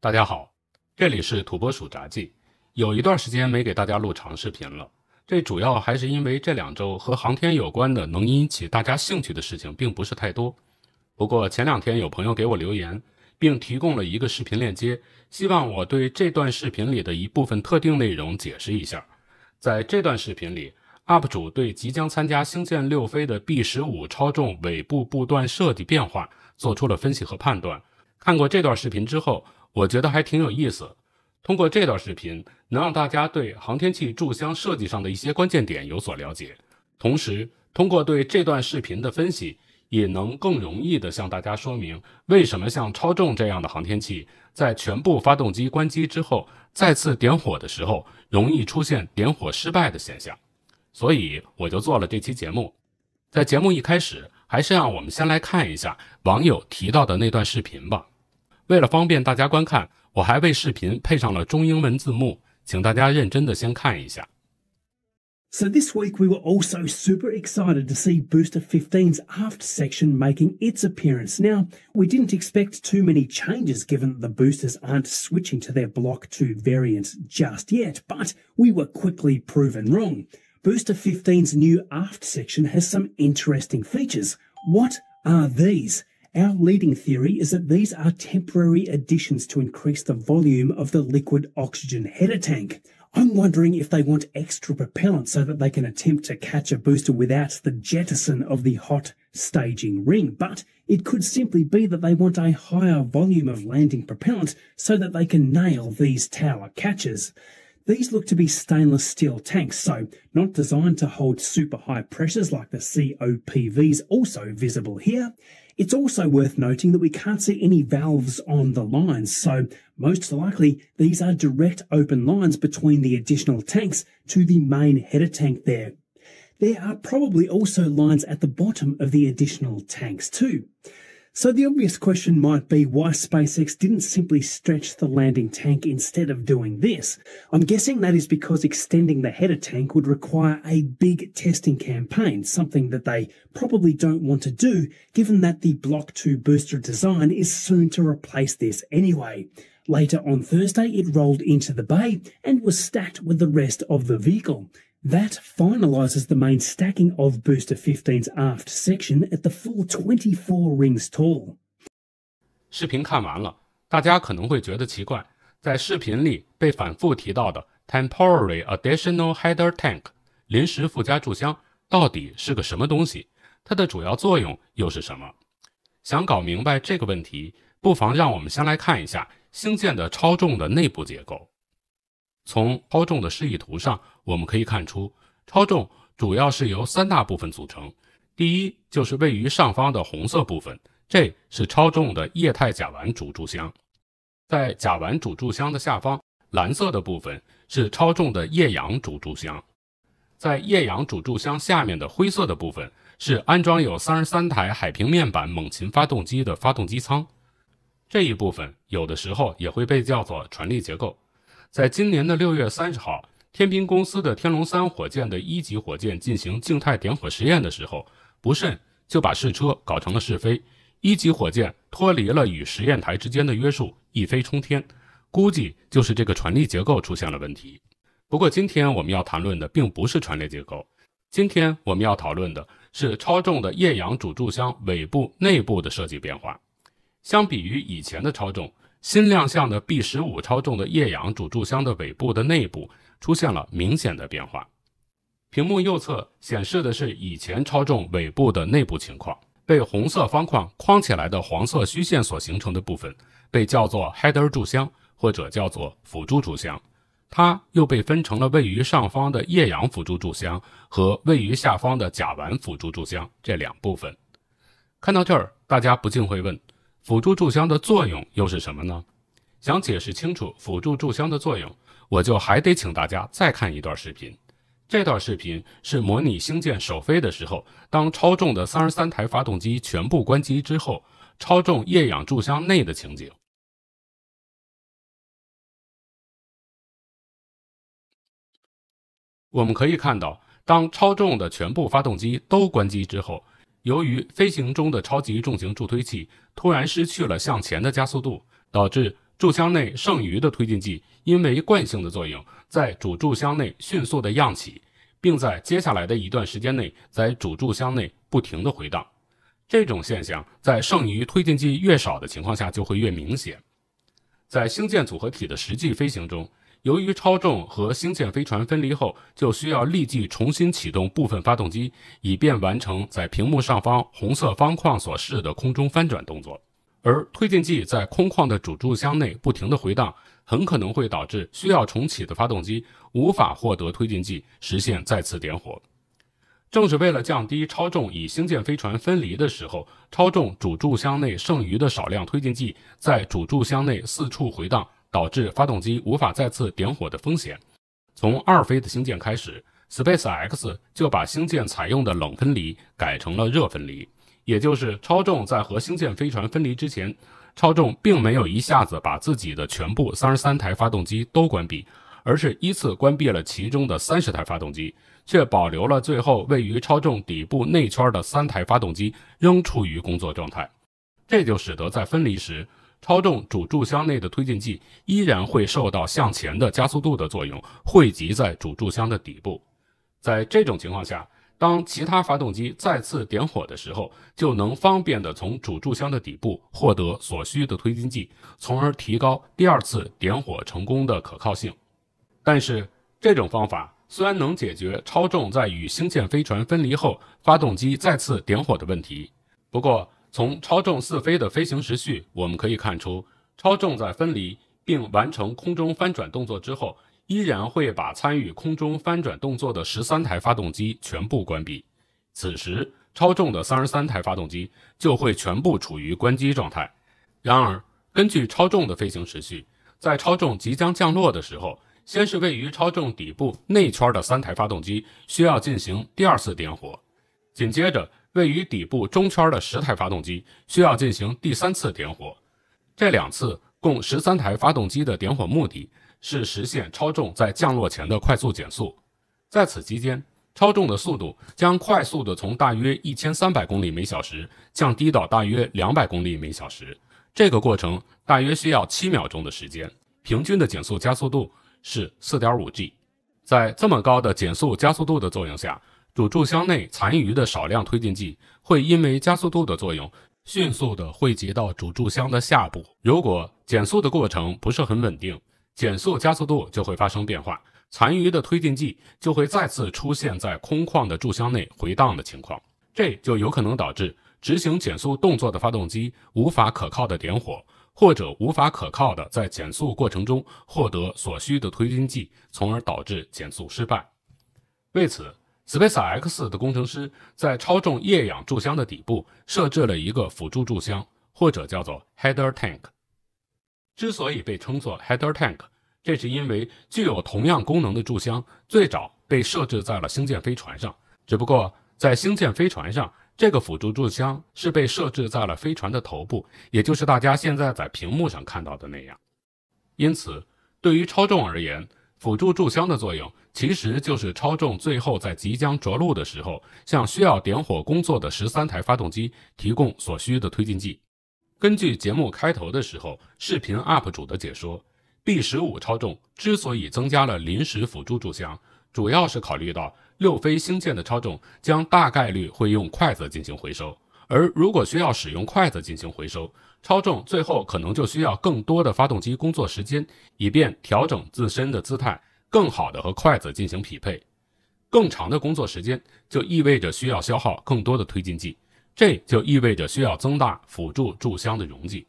大家好，这里是土拨鼠杂记。有一段时间没给大家录长视频了，这主要还是因为这两周和航天有关的能引起大家兴趣的事情并不是太多。不过前两天有朋友给我留言，并提供了一个视频链接，希望我对这段视频里的一部分特定内容解释一下。在这段视频里，UP 主对即将参加星舰六飞的 B 十五超重尾部部段设计变化做出了分析和判断。看过这段视频之后。我觉得还挺有意思。通过这段视频，能让大家对航天器柱箱设计上的一些关键点有所了解，同时通过对这段视频的分析，也能更容易地向大家说明为什么像超重这样的航天器，在全部发动机关机之后，再次点火的时候，容易出现点火失败的现象。所以我就做了这期节目。在节目一开始，还是让我们先来看一下网友提到的那段视频吧。为了方便大家观看，我还为视频配上了中英文字幕，请大家认真的先看一下。So this week we were also super excited to see Booster 15's aft section making its appearance. Now, we didn't expect too many changes given that the boosters aren't switching to their Block 2 variants just yet, but we were quickly proven wrong. Booster 15's new aft section has some interesting features. What are these? Our leading theory is that these are temporary additions to increase the volume of the liquid oxygen header tank. I'm wondering if they want extra propellant so that they can attempt to catch a booster without the jettison of the hot staging ring, but it could simply be that they want a higher volume of landing propellant so that they can nail these tower catches. These look to be stainless steel tanks, so not designed to hold super high pressures like the COPVs also visible here. It's also worth noting that we can't see any valves on the lines, so most likely these are direct open lines between the additional tanks to the main header tank there. There are probably also lines at the bottom of the additional tanks too. So the obvious question might be why SpaceX didn't simply stretch the landing tank instead of doing this. I'm guessing that is because extending the header tank would require a big testing campaign, something that they probably don't want to do given that the Block 2 booster design is soon to replace this anyway. Later on Thursday, it rolled into the bay and was stacked with the rest of the vehicle. That finalizes the main stacking of Booster 15's aft section at the full 24 rings tall. 视频看完了，大家可能会觉得奇怪，在视频里被反复提到的 temporary additional header tank 临时附加贮箱到底是个什么东西？它的主要作用又是什么？想搞明白这个问题，不妨让我们先来看一下星舰的超重的内部结构。从超重的示意图上，我们可以看出，超重主要是由三大部分组成。第一，就是位于上方的红色部分，这是超重的液态甲烷主贮箱。在甲烷主贮箱的下方，蓝色的部分是超重的液氧主贮箱。在液氧主贮箱下面的灰色的部分，是安装有三十三台海平面板猛禽发动机的发动机舱。这一部分有的时候也会被叫做传力结构。在今年的六月三十号，天兵公司的天龙三火箭的一级火箭进行静态点火实验的时候，不慎就把试车搞成了试飞，一级火箭脱离了与实验台之间的约束，一飞冲天。估计就是这个传力结构出现了问题。不过今天我们要谈论的并不是传力结构，今天我们要讨论的是超重的液氧主贮箱尾部内部的设计变化。相比于以前的超重。新亮相的 B 十五超重的液氧主贮箱的尾部的内部出现了明显的变化。屏幕右侧显示的是以前超重尾部的内部情况，被红色方框框起来的黄色虚线所形成的部分被叫做 header 贮箱或者叫做辅助贮箱，它又被分成了位于上方的液氧辅助贮箱和位于下方的甲烷辅助贮箱这两部分。看到这儿，大家不禁会问。辅助贮箱的作用又是什么呢？想解释清楚辅助贮箱的作用，我就还得请大家再看一段视频。这段视频是模拟星舰首飞的时候，当超重的三十三台发动机全部关机之后，超重液氧贮箱内的情景。我们可以看到，当超重的全部发动机都关机之后。由于飞行中的超级重型助推器突然失去了向前的加速度，导致柱箱内剩余的推进剂因为惯性的作用，在主柱箱内迅速的漾起，并在接下来的一段时间内在主柱箱内不停的回荡。这种现象在剩余推进剂越少的情况下就会越明显。在星舰组合体的实际飞行中，由于超重和星舰飞船分离后，就需要立即重新启动部分发动机，以便完成在屏幕上方红色方框所示的空中翻转动作。而推进剂在空旷的主柱箱内不停地回荡，很可能会导致需要重启的发动机无法获得推进剂，实现再次点火。正是为了降低超重与星舰飞船分离的时候，超重主柱箱内剩余的少量推进剂在主柱箱内四处回荡，导致发动机无法再次点火的风险。从二飞的星舰开始，SpaceX 就把星舰采用的冷分离改成了热分离，也就是超重在和星舰飞船分离之前，超重并没有一下子把自己的全部三十三台发动机都关闭，而是依次关闭了其中的三十台发动机。却保留了最后位于超重底部内圈的三台发动机仍处于工作状态，这就使得在分离时，超重主柱箱内的推进剂依然会受到向前的加速度的作用，汇集在主柱箱的底部。在这种情况下，当其他发动机再次点火的时候，就能方便地从主柱箱的底部获得所需的推进剂，从而提高第二次点火成功的可靠性。但是这种方法。虽然能解决超重在与星舰飞船分离后发动机再次点火的问题，不过从超重四飞的飞行时序我们可以看出，超重在分离并完成空中翻转动作之后，依然会把参与空中翻转动作的十三台发动机全部关闭。此时，超重的三十三台发动机就会全部处于关机状态。然而，根据超重的飞行时序，在超重即将降落的时候。先是位于超重底部内圈的三台发动机需要进行第二次点火，紧接着位于底部中圈的十台发动机需要进行第三次点火。这两次共十三台发动机的点火目的是实现超重在降落前的快速减速。在此期间，超重的速度将快速的从大约一千三百公里每小时降低到大约两百公里每小时。这个过程大约需要七秒钟的时间，平均的减速加速度。是四点五 G，在这么高的减速加速度的作用下，主柱箱内残余的少量推进剂会因为加速度的作用，迅速的汇集到主柱箱的下部。如果减速的过程不是很稳定，减速加速度就会发生变化，残余的推进剂就会再次出现在空旷的柱箱内回荡的情况，这就有可能导致执行减速动作的发动机无法可靠的点火。或者无法可靠的在减速过程中获得所需的推进剂，从而导致减速失败。为此，SpaceX 的工程师在超重液氧柱箱的底部设置了一个辅助柱箱，或者叫做 Header Tank。之所以被称作 Header Tank，这是因为具有同样功能的柱箱最早被设置在了星舰飞船上，只不过在星舰飞船上。这个辅助柱箱是被设置在了飞船的头部，也就是大家现在在屏幕上看到的那样。因此，对于超重而言，辅助柱箱的作用其实就是超重最后在即将着陆的时候，向需要点火工作的十三台发动机提供所需的推进剂。根据节目开头的时候视频 UP 主的解说，B 十五超重之所以增加了临时辅助柱箱，主要是考虑到。六飞星舰的超重将大概率会用筷子进行回收，而如果需要使用筷子进行回收，超重最后可能就需要更多的发动机工作时间，以便调整自身的姿态，更好的和筷子进行匹配。更长的工作时间就意味着需要消耗更多的推进剂，这就意味着需要增大辅助柱箱的容积。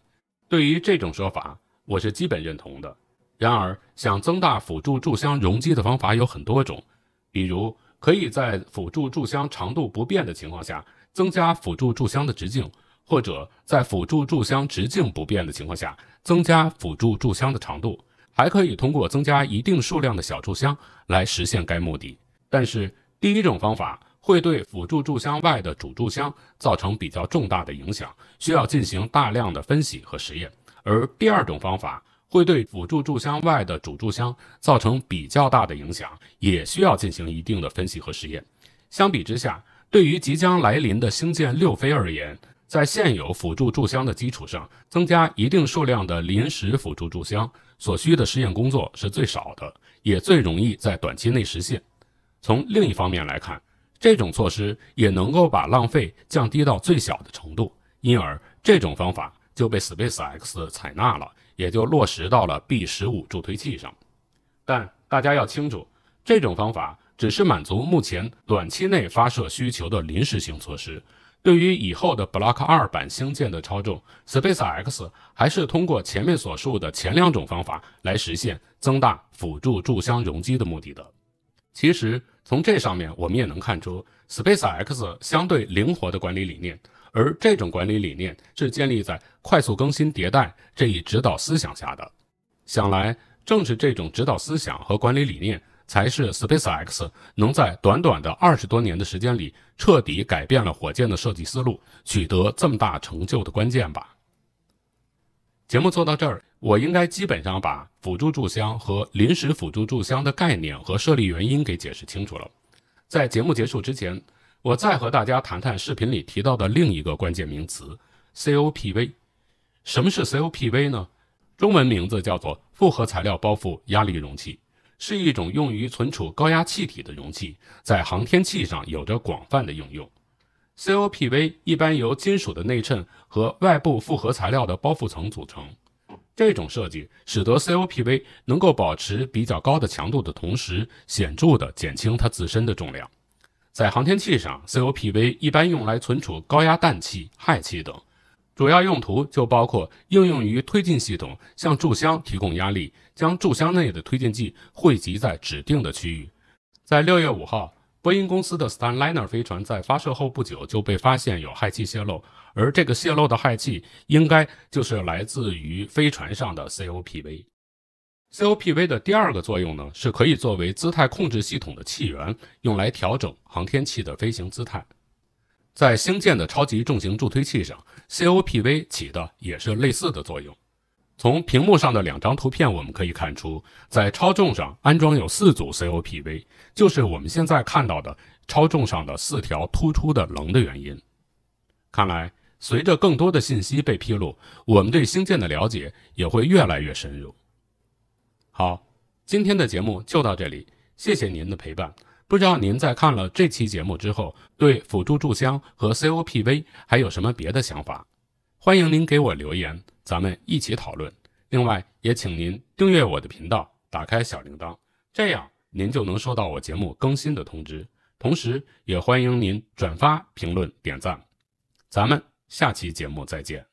对于这种说法，我是基本认同的。然而，想增大辅助柱箱容积的方法有很多种，比如。可以在辅助柱箱长度不变的情况下增加辅助柱箱的直径，或者在辅助柱箱直径不变的情况下增加辅助柱箱的长度。还可以通过增加一定数量的小柱箱来实现该目的。但是第一种方法会对辅助柱箱外的主柱箱造成比较重大的影响，需要进行大量的分析和实验。而第二种方法。会对辅助柱箱外的主柱箱造成比较大的影响，也需要进行一定的分析和实验。相比之下，对于即将来临的星舰六飞而言在现有辅助注箱的基础上，增加一定数量的临时辅助注箱，所需的试验工作是最少的，也最容易在短期内实现。从另一方面来看，这种措施也能够把浪费降低到最小的程度，因而这种方法就被 SpaceX 采纳了，也就落实到了 B 十五助推器上。但大家要清楚，这种方法只是满足目前短期内发射需求的临时性措施。对于以后的 Block 二版星舰的超重，SpaceX 还是通过前面所述的前两种方法来实现增大辅助柱箱容积的目的的。其实从这上面我们也能看出，SpaceX 相对灵活的管理理念，而这种管理理念是建立在快速更新迭代这一指导思想下的。想来，正是这种指导思想和管理理念。才是 SpaceX 能在短短的二十多年的时间里彻底改变了火箭的设计思路，取得这么大成就的关键吧。节目做到这儿，我应该基本上把辅助柱箱和临时辅助柱箱的概念和设立原因给解释清楚了。在节目结束之前，我再和大家谈谈视频里提到的另一个关键名词 COPV。什么是 COPV 呢？中文名字叫做复合材料包覆压力容器。是一种用于存储高压气体的容器，在航天器上有着广泛的应用。COPV 一般由金属的内衬和外部复合材料的包覆层组成。这种设计使得 COPV 能够保持比较高的强度的同时，显著地减轻它自身的重量。在航天器上，COPV 一般用来存储高压氮气、氦气等。主要用途就包括应用于推进系统，向柱箱提供压力，将柱箱内的推进剂汇集在指定的区域。在六月五号，波音公司的 Starliner 飞船在发射后不久就被发现有氦气泄漏，而这个泄漏的氦气应该就是来自于飞船上的 COPV。COPV 的第二个作用呢，是可以作为姿态控制系统的气源，用来调整航天器的飞行姿态。在星舰的超级重型助推器上，COPV 起的也是类似的作用。从屏幕上的两张图片我们可以看出，在超重上安装有四组 COPV，就是我们现在看到的超重上的四条突出的棱的原因。看来，随着更多的信息被披露，我们对星舰的了解也会越来越深入。好，今天的节目就到这里，谢谢您的陪伴。不知道您在看了这期节目之后，对辅助注箱和 COPV 还有什么别的想法？欢迎您给我留言，咱们一起讨论。另外，也请您订阅我的频道，打开小铃铛，这样您就能收到我节目更新的通知。同时，也欢迎您转发、评论、点赞。咱们下期节目再见。